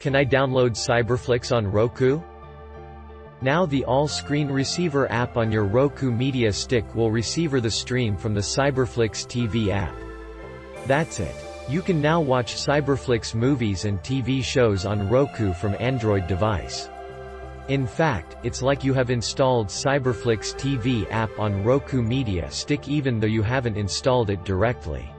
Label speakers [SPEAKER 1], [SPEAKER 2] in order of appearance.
[SPEAKER 1] Can I download Cyberflix on Roku? Now the all-screen receiver app on your Roku media stick will receiver the stream from the Cyberflix TV app. That's it. You can now watch Cyberflix movies and TV shows on Roku from Android device. In fact, it's like you have installed Cyberflix TV app on Roku media stick even though you haven't installed it directly.